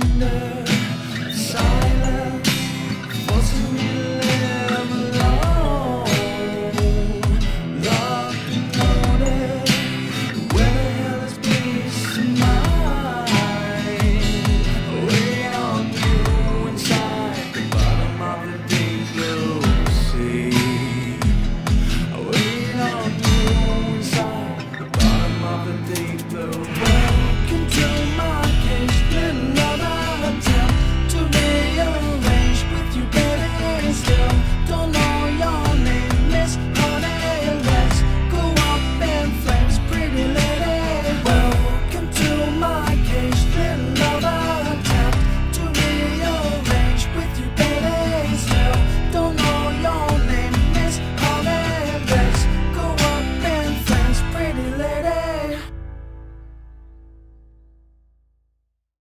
wonder.